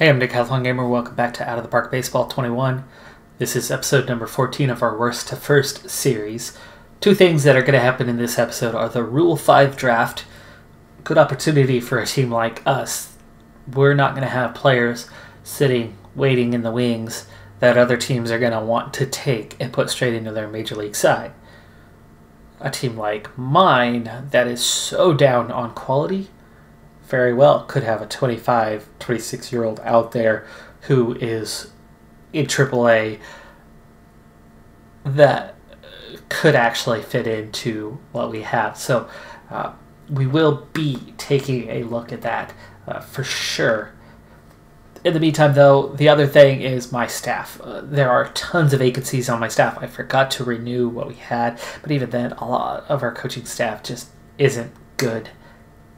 Hey, I'm Nick Decathlon Gamer. Welcome back to Out of the Park Baseball 21. This is episode number 14 of our Worst to First series. Two things that are going to happen in this episode are the Rule 5 draft. Good opportunity for a team like us. We're not going to have players sitting, waiting in the wings that other teams are going to want to take and put straight into their major league side. A team like mine that is so down on quality very well could have a 25, 26 year old out there who is in AAA that could actually fit into what we have. So uh, we will be taking a look at that uh, for sure. In the meantime, though, the other thing is my staff. Uh, there are tons of vacancies on my staff. I forgot to renew what we had, but even then, a lot of our coaching staff just isn't good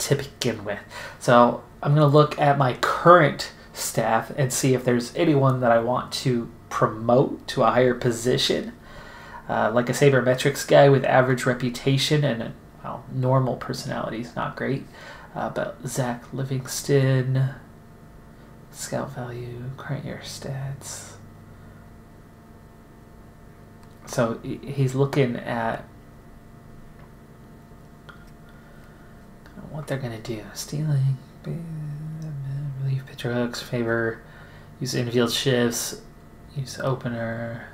to begin with. So I'm going to look at my current staff and see if there's anyone that I want to promote to a higher position. Uh, like a sabermetrics guy with average reputation and well, normal personality is not great. Uh, but Zach Livingston, scout value, current year stats. So he's looking at what they're gonna do. Stealing, relief pitcher hooks, favor, use infield shifts, use opener.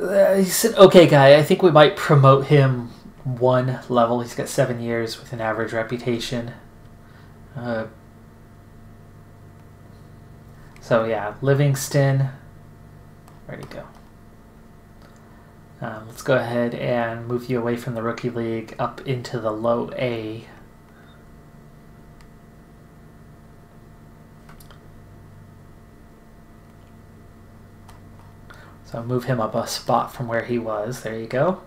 Uh, he's an okay guy. I think we might promote him one level. He's got seven years with an average reputation. Uh, so yeah, Livingston. Where'd he go? Um, let's go ahead and move you away from the Rookie League up into the low A. So move him up a spot from where he was. There you go.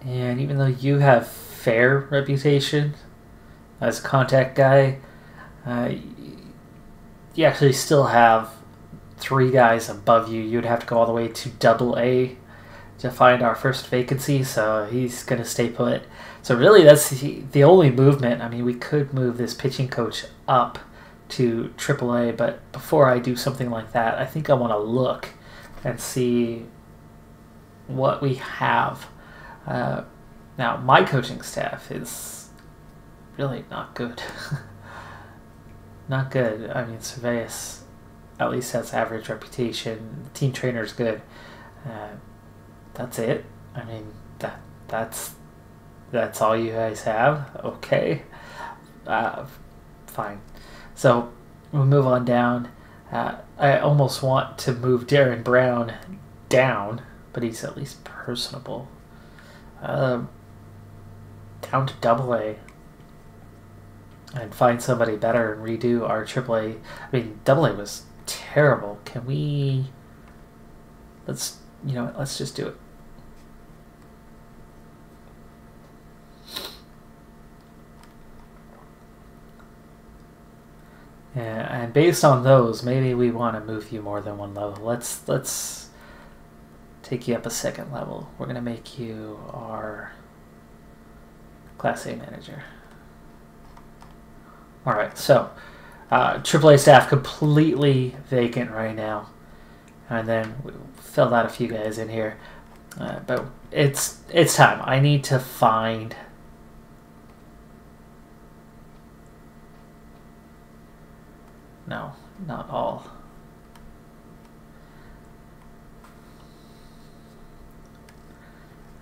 And even though you have fair reputation, as contact guy, uh, you actually still have three guys above you. You'd have to go all the way to double A to find our first vacancy, so he's going to stay put. So really, that's the, the only movement. I mean, we could move this pitching coach up to AAA, but before I do something like that, I think I want to look and see what we have. Uh, now, my coaching staff is really not good. not good. I mean, Cerveus at least has average reputation. Team trainer's good. Uh, that's it. I mean, that that's that's all you guys have. Okay, uh, fine. So we'll move on down. Uh, I almost want to move Darren Brown down, but he's at least personable. Uh, down to double A and find somebody better and redo our AAA. I mean, AA was terrible. Can we? Let's you know let's just do it. Yeah, and based on those, maybe we want to move you more than one level. Let's let's take you up a second level. We're gonna make you our Class A manager. All right, so uh, AAA staff completely vacant right now, and then we filled out a few guys in here, uh, but it's it's time. I need to find. No, not all.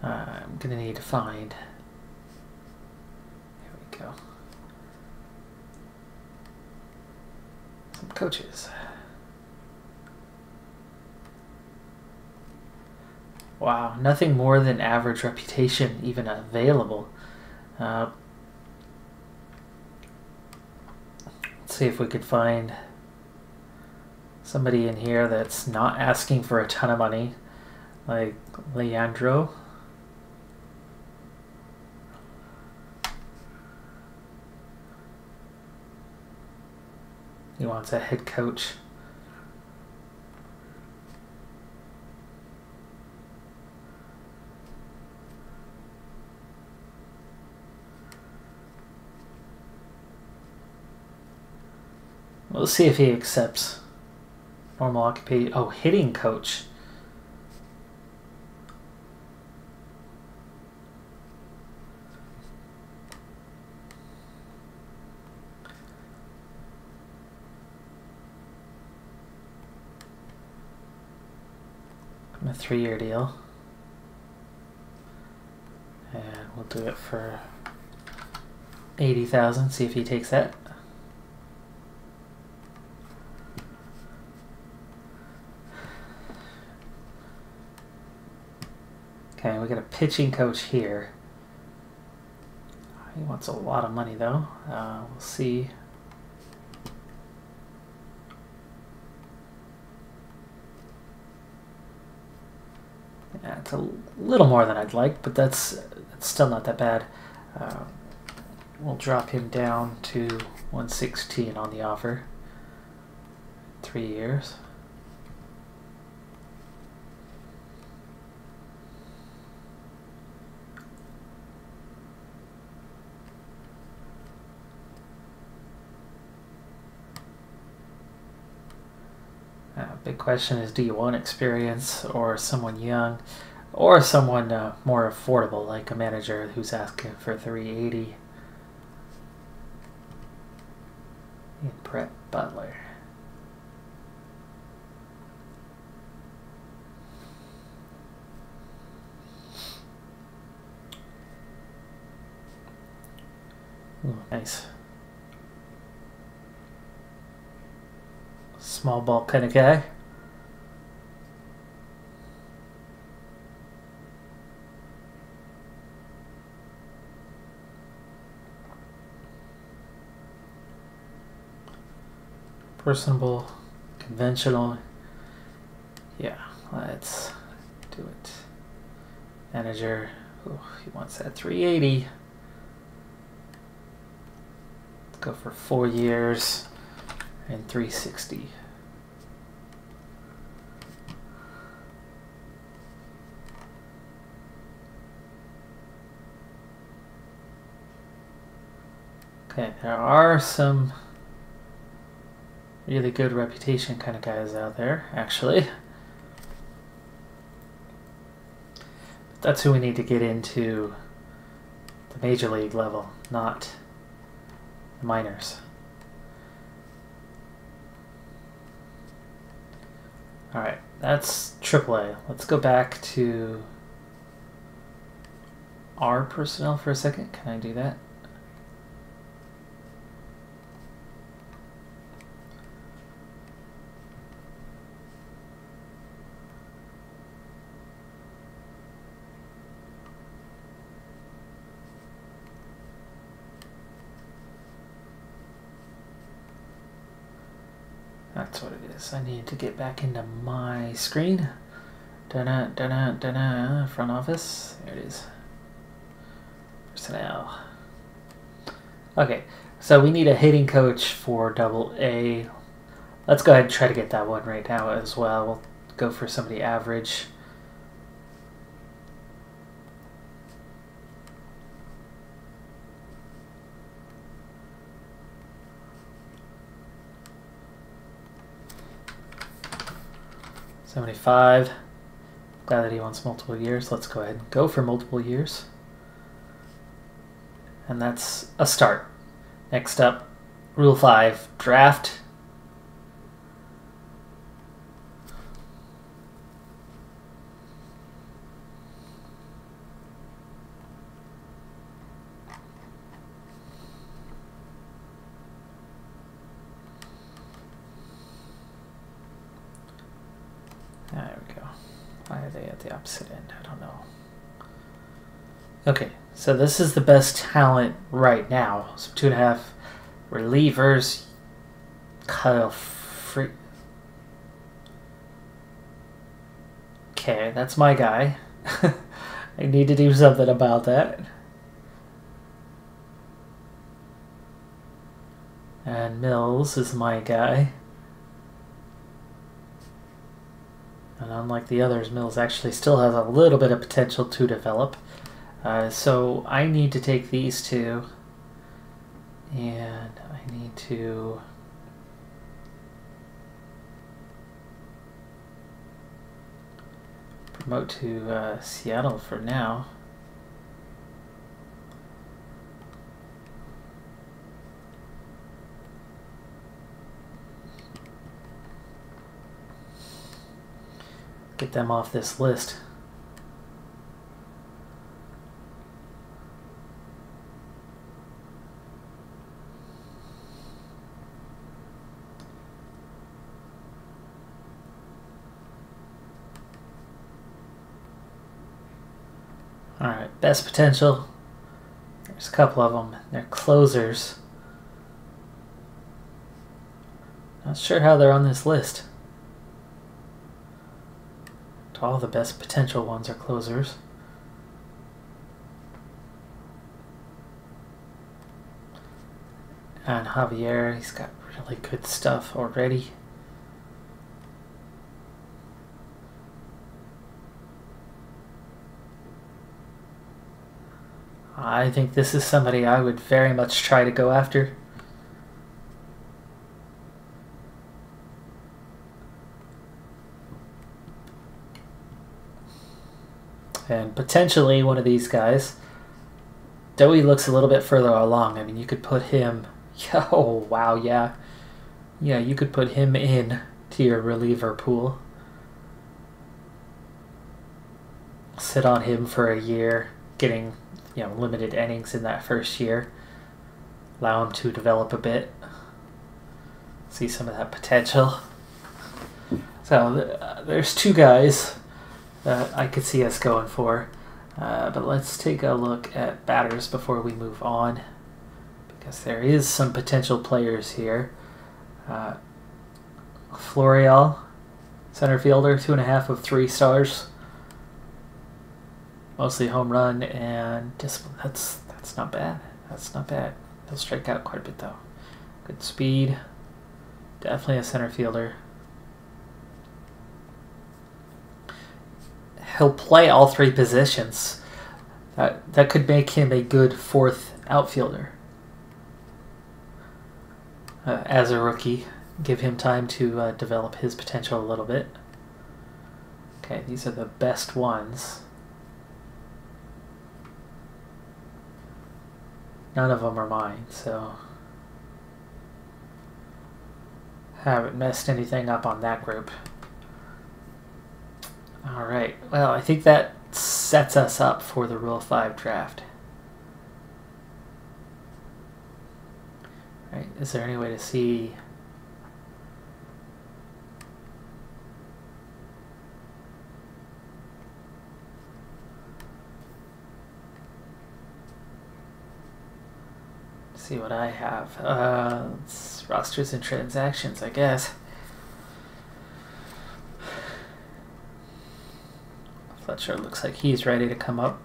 Uh, I'm gonna need to find. Here we go. Some coaches. Wow, nothing more than average reputation even available. Uh, let's see if we could find somebody in here that's not asking for a ton of money, like Leandro. He wants a head coach. We'll see if he accepts. Normal occupation. Oh, hitting coach. A three-year deal. And we'll do it for 80,000, see if he takes that. Okay, we got a pitching coach here. He wants a lot of money though. Uh, we'll see Yeah, it's a little more than I'd like, but that's, that's still not that bad. Uh, we'll drop him down to 116 on the offer. Three years. Uh, big question is do you want experience or someone young or someone uh, more affordable like a manager who's asking for 380 and Brett Butler. Ooh, nice. small ball kind of guy. Personable, conventional. Yeah, let's do it. Manager, he wants that 380. Let's go for four years and 360. Okay, there are some really good reputation kind of guys out there, actually. But that's who we need to get into the major league level, not the minors. Alright, that's AAA. Let's go back to our personnel for a second. Can I do that? I need to get back into my screen. Da-na, da-na, da-na, front office. There it is. Personnel. Okay, so we need a hitting coach for double A. Let's go ahead and try to get that one right now as well. We'll go for somebody average. 75. Glad that he wants multiple years. Let's go ahead and go for multiple years. And that's a start. Next up, Rule 5, draft opposite end. I don't know. Okay, so this is the best talent right now. So two and a half relievers. Kyle Free. Okay, that's my guy. I need to do something about that. And Mills is my guy. And unlike the others, Mills actually still has a little bit of potential to develop. Uh, so I need to take these two and I need to promote to uh, Seattle for now. Get them off this list. Best potential. There's a couple of them. They're closers. Not sure how they're on this list. All the best potential ones are closers. And Javier, he's got really good stuff already. I think this is somebody I would very much try to go after. And potentially one of these guys. Dohy looks a little bit further along. I mean, you could put him... Oh, wow, yeah. Yeah, you could put him in to your reliever pool. Sit on him for a year, getting you know limited innings in that first year. Allow him to develop a bit. See some of that potential. So uh, there's two guys that I could see us going for. Uh, but let's take a look at batters before we move on. Because there is some potential players here. Uh, Florial, center fielder, two and a half of three stars mostly home run and discipline. That's that's not bad. That's not bad. He'll strike out quite a bit though. Good speed. Definitely a center fielder. He'll play all three positions. That that could make him a good fourth outfielder. Uh, as a rookie, give him time to uh, develop his potential a little bit. Okay, these are the best ones. None of them are mine, so... Haven't messed anything up on that group. Alright, well, I think that sets us up for the Rule 5 draft. Right, is there any way to see see what I have. Uh, rosters and transactions, I guess. Fletcher looks like he's ready to come up.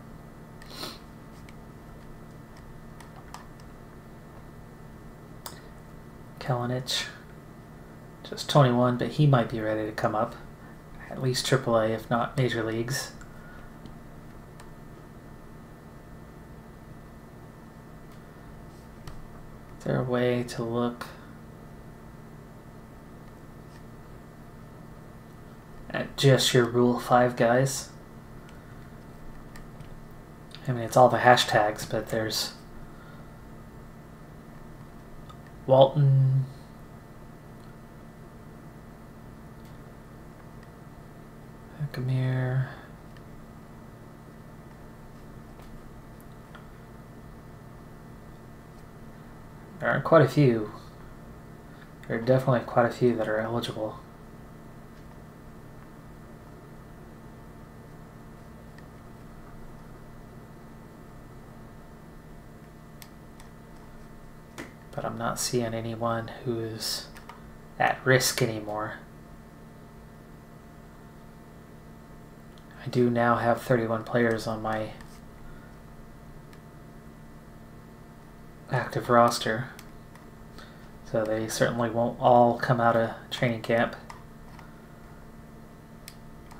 Kelenic, just 21, but he might be ready to come up. At least AAA, if not Major Leagues. There a way to look at just your Rule 5 guys? I mean, it's all the hashtags, but there's Walton. Kamir. There are quite a few. There are definitely quite a few that are eligible. But I'm not seeing anyone who's at risk anymore. I do now have 31 players on my active roster. So they certainly won't all come out of training camp.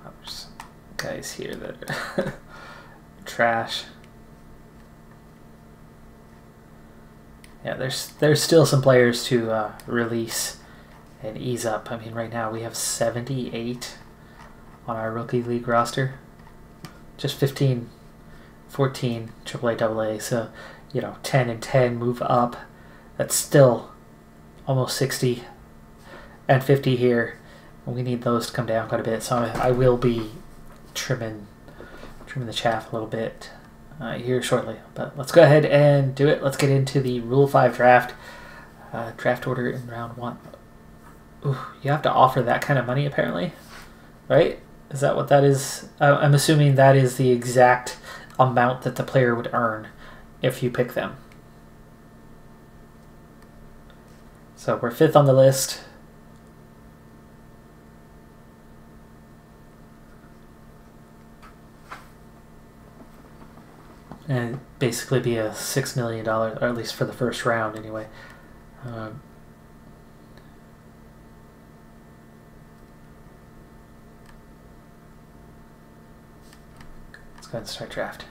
There's guys here that are trash. Yeah, there's there's still some players to uh, release and ease up. I mean, right now we have 78 on our rookie league roster. just 15, 14, AAA, AA. So, you know, 10 and 10 move up. That's still almost 60 and 50 here. We need those to come down quite a bit. So I, will be trimming, trimming the chaff a little bit uh, here shortly. But let's go ahead and do it. Let's get into the Rule 5 draft. Uh, draft order in round one. Ooh, you have to offer that kind of money apparently, right? Is that what that is? I'm assuming that is the exact amount that the player would earn if you pick them. So we're fifth on the list. And basically be a $6 million, or at least for the first round anyway. Um, let's go ahead and start draft.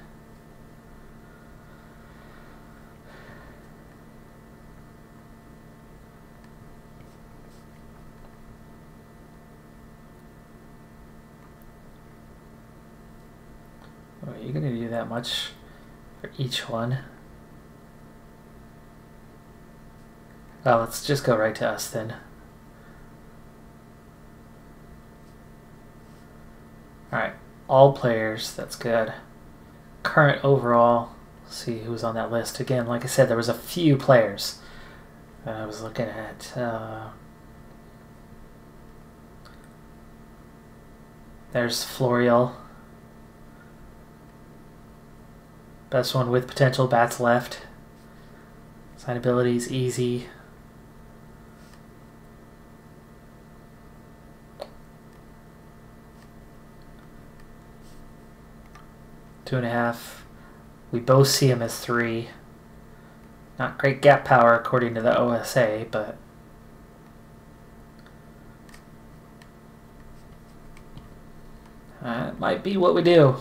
Are you gonna do that much for each one? Well, let's just go right to us then. Alright, all players, that's good. Current overall, see who's on that list. Again, like I said, there was a few players that I was looking at. Uh, there's Florial. Best one with potential, bats left. Sign abilities, easy. Two and a half. We both see him as three. Not great gap power according to the OSA, but that might be what we do.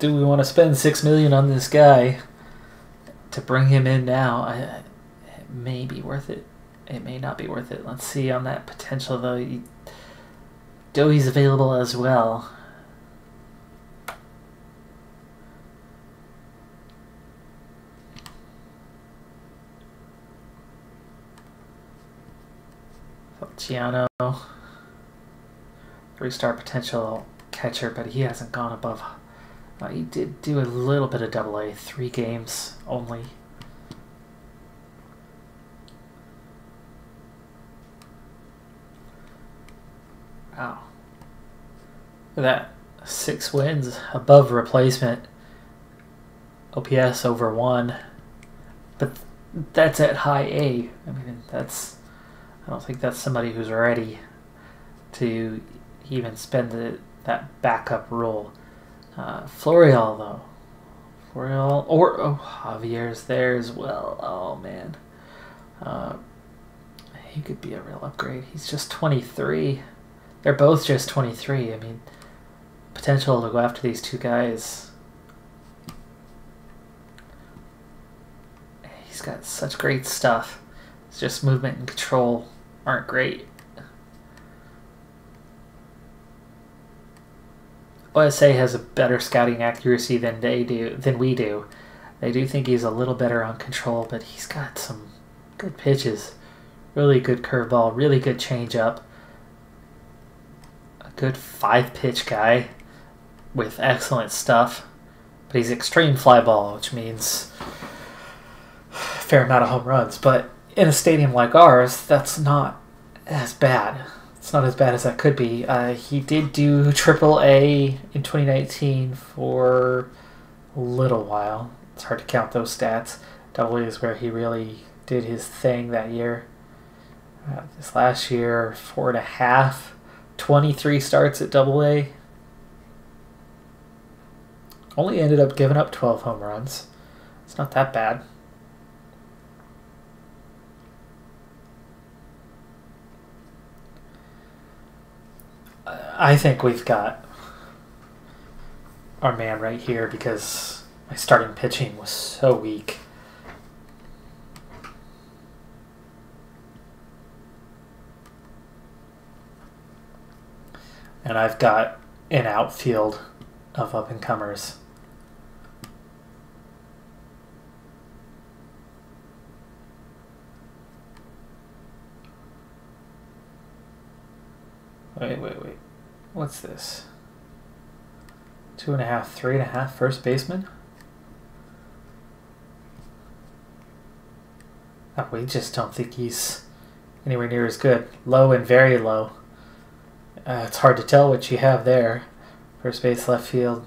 Do we want to spend six million on this guy to bring him in now? I, it may be worth it. It may not be worth it. Let's see on that potential though. Dohy's available as well. Feliciano, three star potential catcher, but he hasn't gone above. Uh, he did do a little bit of double A, three games only. Wow. That. Six wins above replacement. OPS over one. But that's at high A. I mean, that's I don't think that's somebody who's ready to even spend the, that backup role. Uh, Florial, though. Florial, or oh, Javier's there as well. Oh, man. Uh, he could be a real upgrade. He's just 23. They're both just 23. I mean, potential to go after these two guys. He's got such great stuff. It's just movement and control aren't great. OSA has a better scouting accuracy than they do than we do. They do think he's a little better on control, but he's got some good pitches. Really good curveball, really good changeup. A good five pitch guy with excellent stuff. But he's extreme fly ball, which means fair amount of home runs. But in a stadium like ours, that's not as bad. It's not as bad as that could be. Uh, he did do Triple A in 2019 for a little while. It's hard to count those stats. Double A is where he really did his thing that year. Uh, this last year, four and a half, 23 starts at Double A. Only ended up giving up 12 home runs. It's not that bad. I think we've got our man right here because my starting pitching was so weak. And I've got an outfield of up and comers. Wait, wait, wait. What's this? Two and a half, three and a half first baseman? Oh, we just don't think he's anywhere near as good. Low and very low. Uh, it's hard to tell what you have there. First base, left field.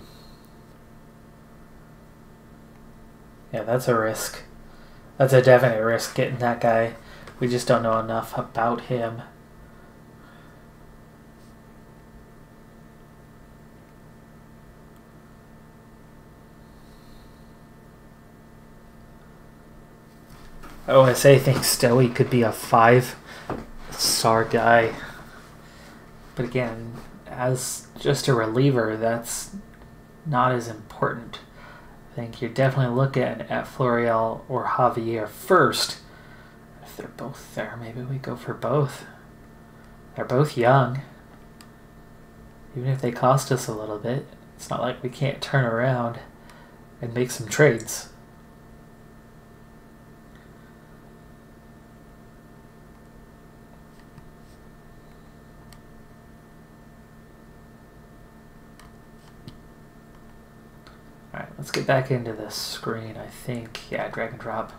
Yeah, that's a risk. That's a definite risk getting that guy. We just don't know enough about him. Oh, OSA thinks Stowey could be a five star guy. But again, as just a reliever, that's not as important. I think you're definitely looking at Florial or Javier first. If they're both there, maybe we go for both. They're both young. Even if they cost us a little bit, it's not like we can't turn around and make some trades. Let's get back into the screen, I think. Yeah, drag and drop.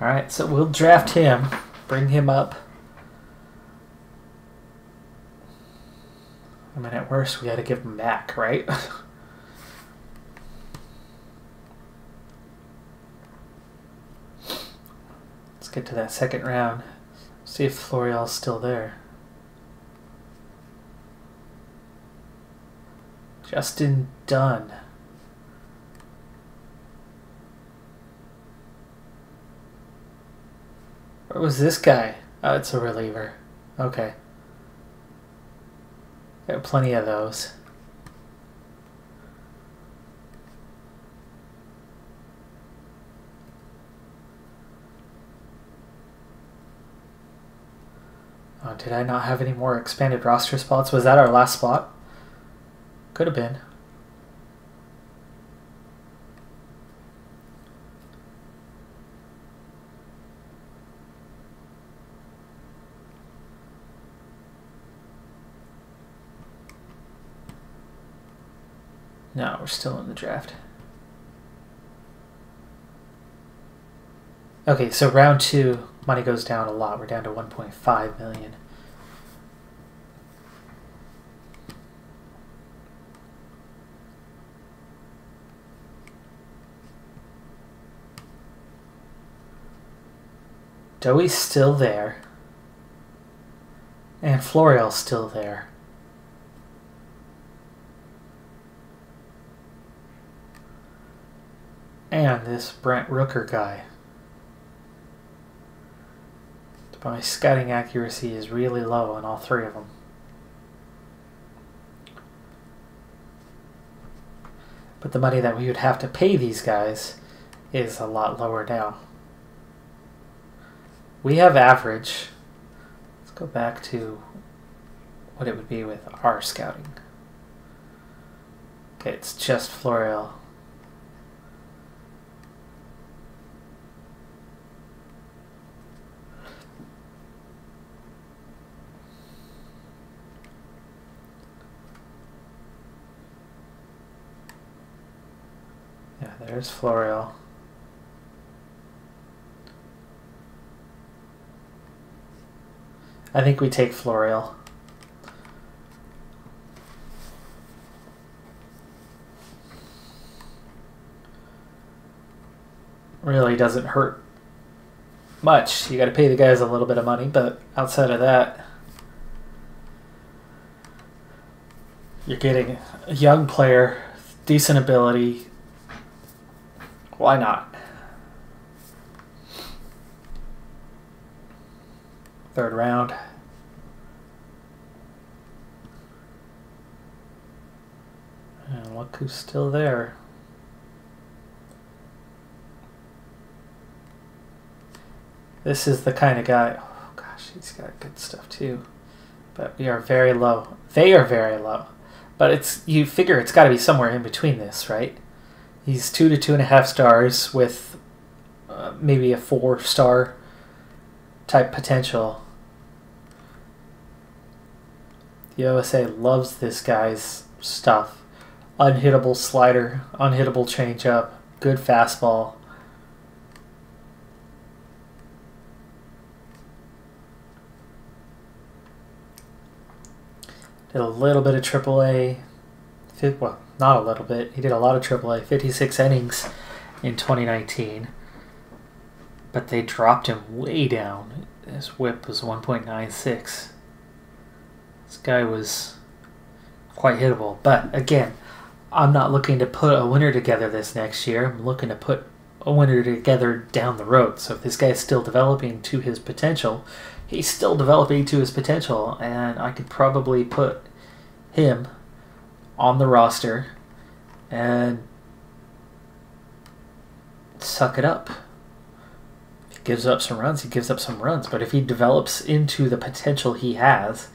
Alright, so we'll draft him, bring him up. I mean, at worst, we gotta give him back, right? Let's get to that second round. See if Florial's still there. Justin Dunn. Where was this guy? Oh, it's a reliever. Okay. Got plenty of those. Did I not have any more expanded roster spots? Was that our last spot? Could have been. No, we're still in the draft. Okay, so round two, money goes down a lot. We're down to 1.5 million. Dohy's still there. And Florial's still there. And this Brent Rooker guy. My scouting accuracy is really low on all three of them. But the money that we would have to pay these guys is a lot lower now. We have average. Let's go back to what it would be with our scouting. Okay, it's just Florial. There's Florial. I think we take Florial. Really doesn't hurt much. You got to pay the guys a little bit of money, but outside of that, you're getting a young player, decent ability, why not? Third round. And Look who's still there. This is the kind of guy. Oh gosh, he's got good stuff too. But we are very low. They are very low. But it's you figure it's got to be somewhere in between this, right? He's two to two and a half stars with uh, maybe a four star type potential. The OSA loves this guy's stuff. Unhittable slider, unhittable changeup, good fastball. Did a little bit of AAA. Well, not a little bit. He did a lot of AAA. 56 innings in 2019. But they dropped him way down. His whip was 1.96. This guy was quite hittable. But again, I'm not looking to put a winner together this next year. I'm looking to put a winner together down the road. So if this guy's still developing to his potential, he's still developing to his potential, and I could probably put him on the roster and suck it up. If he gives up some runs, he gives up some runs. But if he develops into the potential he has,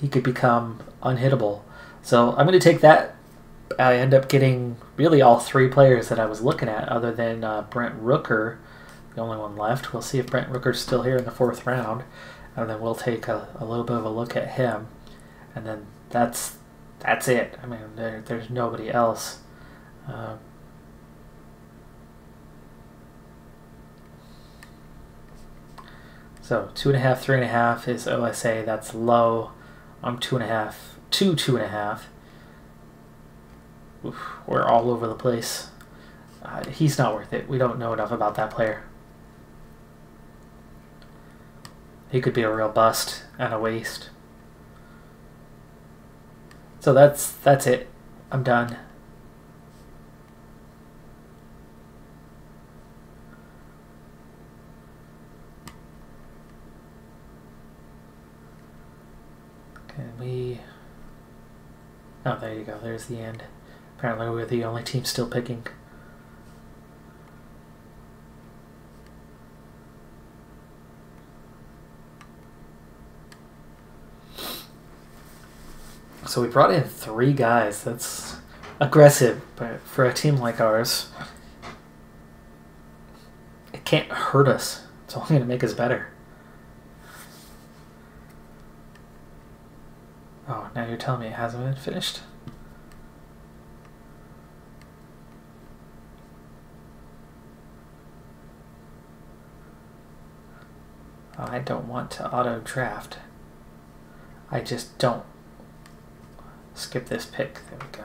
he could become unhittable. So I'm going to take that. I end up getting really all three players that I was looking at, other than uh, Brent Rooker, the only one left. We'll see if Brent Rooker's still here in the fourth round, and then we'll take a, a little bit of a look at him, and then that's that's it. I mean, there, there's nobody else. Uh, so two and a half, three and a half is OSA. That's low. I'm two and a half, two, two and a half. Oof, we're all over the place. Uh, he's not worth it. We don't know enough about that player. He could be a real bust and a waste. So that's that's it. I'm done. Can we... Oh, there you go. There's the end. Apparently we're the only team still picking. So we brought in three guys. That's aggressive, but for a team like ours, it can't hurt us. It's only going to make us better. Oh, now you're telling me it hasn't been finished? I don't want to auto draft. I just don't skip this pick. There we go.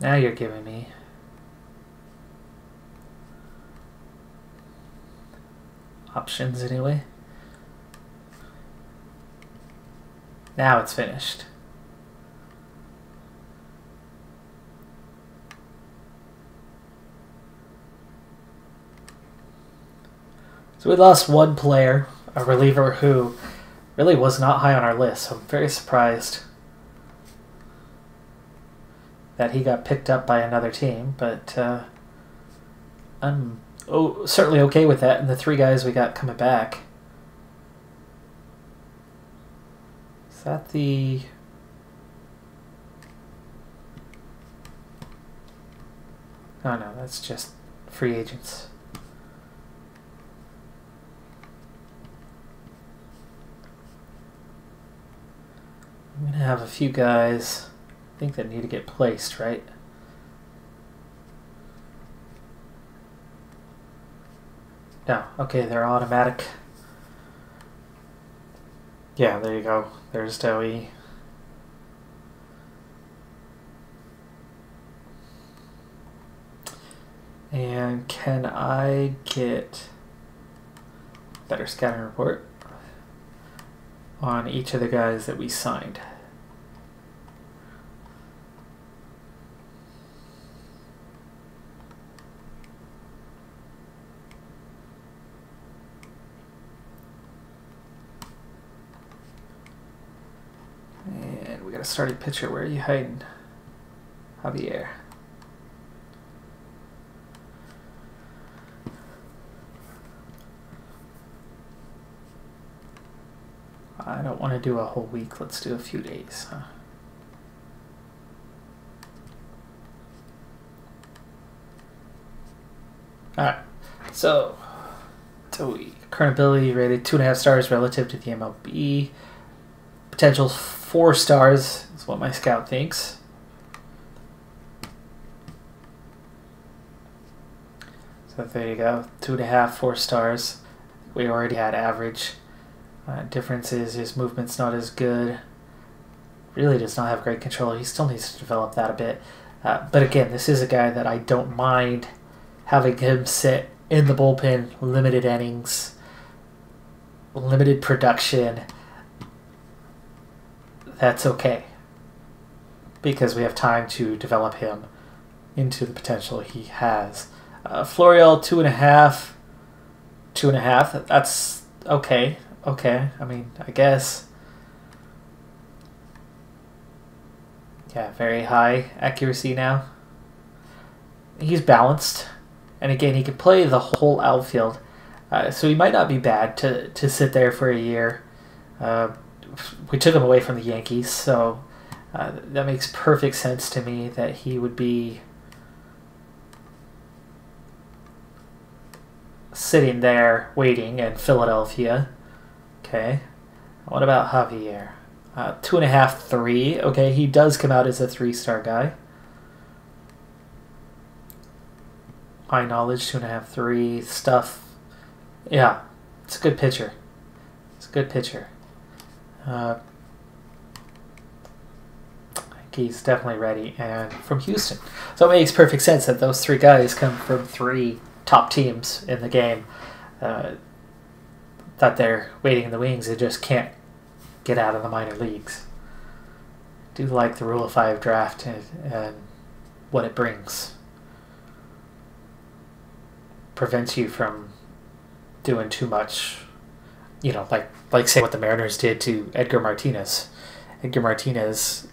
Now you're giving me options anyway. Now it's finished. So we lost one player a reliever who really was not high on our list. So I'm very surprised that he got picked up by another team, but uh, I'm oh, certainly okay with that. And the three guys we got coming back. Is that the... Oh no, that's just free agents. I'm going to have a few guys, I think, that need to get placed, right? No, okay, they're automatic. Yeah, there you go. There's Dohy. And can I get better scouting report on each of the guys that we signed? we got a starting pitcher. Where are you hiding? Javier. I don't want to do a whole week. Let's do a few days. Huh? Alright, so, current ability rated two and a half stars relative to the MLB. Potential four stars is what my scout thinks. So there you go, two and a half, four stars. We already had average. Uh, difference is his movement's not as good. Really does not have great control. He still needs to develop that a bit. Uh, but again, this is a guy that I don't mind having him sit in the bullpen, limited innings, limited production, that's okay. Because we have time to develop him into the potential he has. Uh, Florial, two and a half. Two and a half. That's okay. Okay. I mean, I guess. Yeah, very high accuracy now. He's balanced. And again, he could play the whole outfield. Uh, so he might not be bad to, to sit there for a year. Uh, we took him away from the Yankees, so uh, that makes perfect sense to me that he would be sitting there waiting in Philadelphia. Okay. What about Javier? Uh, two and a half, three. Okay, he does come out as a three star guy. high knowledge, two and a half, three stuff. Yeah, it's a good pitcher. It's a good pitcher. Uh, he's definitely ready, and from Houston. So it makes perfect sense that those three guys come from three top teams in the game. Uh, that they're waiting in the wings and just can't get out of the minor leagues. Do like the Rule of Five draft and, and what it brings prevents you from doing too much. You know, like like say what the Mariners did to Edgar Martinez. Edgar Martinez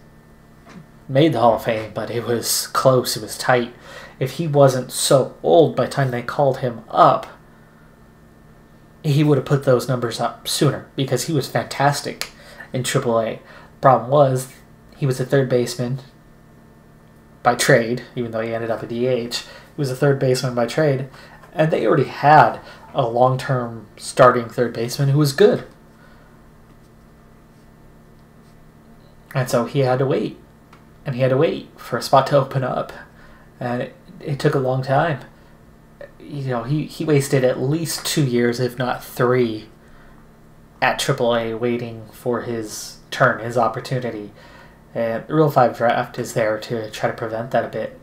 made the Hall of Fame, but it was close. It was tight. If he wasn't so old by the time they called him up, he would have put those numbers up sooner because he was fantastic in AAA. Problem was, he was a third baseman by trade, even though he ended up a DH. He was a third baseman by trade, and they already had a long term starting third baseman who was good. And so he had to wait. And he had to wait for a spot to open up. And it, it took a long time. You know, he, he wasted at least two years, if not three, at AAA waiting for his turn, his opportunity. And Rule 5 draft is there to try to prevent that a bit.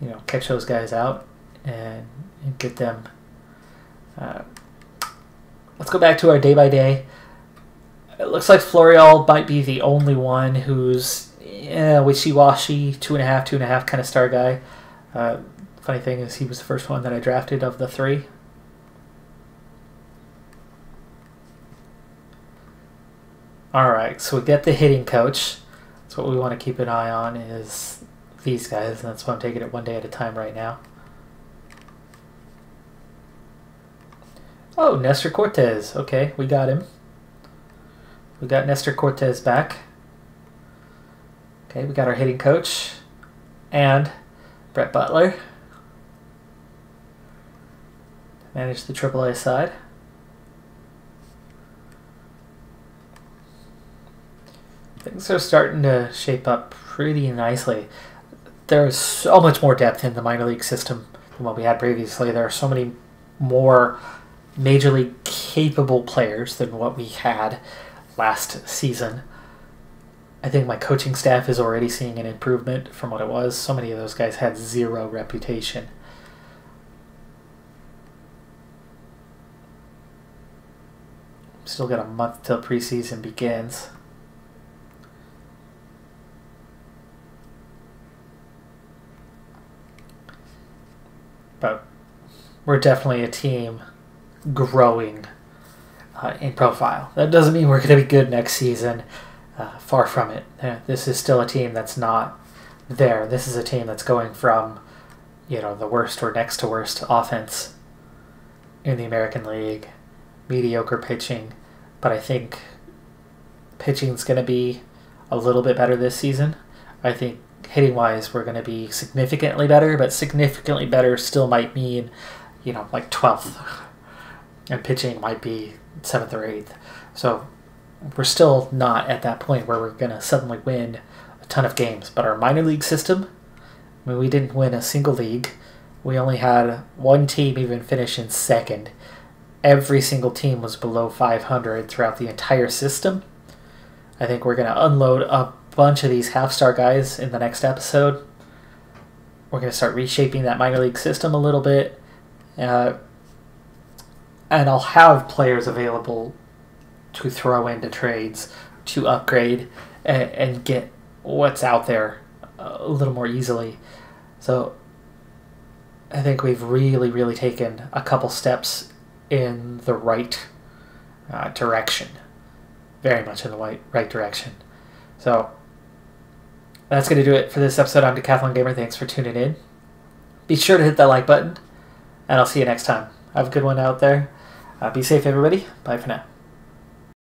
You know, catch those guys out and and get them. Uh, let's go back to our day by day. It looks like Florial might be the only one who's yeah, wishy-washy, two and a half, two and a half kind of star guy. Uh, funny thing is, he was the first one that I drafted of the three. All right, so we get the hitting coach. That's what we want to keep an eye on is these guys, and that's why I'm taking it one day at a time right now. Oh, Nestor Cortes. Okay, we got him. We got Nestor Cortes back. Okay, we got our hitting coach and Brett Butler. Manage the AAA side. Things are starting to shape up pretty nicely. There is so much more depth in the minor league system than what we had previously. There are so many more major league capable players than what we had last season. I think my coaching staff is already seeing an improvement from what it was. So many of those guys had zero reputation. Still got a month till preseason begins. But we're definitely a team growing uh, in profile. That doesn't mean we're going to be good next season. Uh, far from it. Uh, this is still a team that's not there. This is a team that's going from, you know, the worst or next to worst offense in the American League, mediocre pitching, but I think pitching's going to be a little bit better this season. I think hitting wise, we're going to be significantly better, but significantly better still might mean, you know, like 12th. And pitching might be 7th or 8th. So we're still not at that point where we're going to suddenly win a ton of games. But our minor league system, I mean, we didn't win a single league. We only had one team even finish in second. Every single team was below 500 throughout the entire system. I think we're going to unload a bunch of these half star guys in the next episode. We're going to start reshaping that minor league system a little bit. Uh, and I'll have players available to throw into trades to upgrade and, and get what's out there a little more easily. So I think we've really, really taken a couple steps in the right uh, direction. Very much in the right, right direction. So that's going to do it for this episode. I'm Decathlon Gamer. Thanks for tuning in. Be sure to hit that like button, and I'll see you next time. Have a good one out there. Uh, be safe, everybody. Bye for now.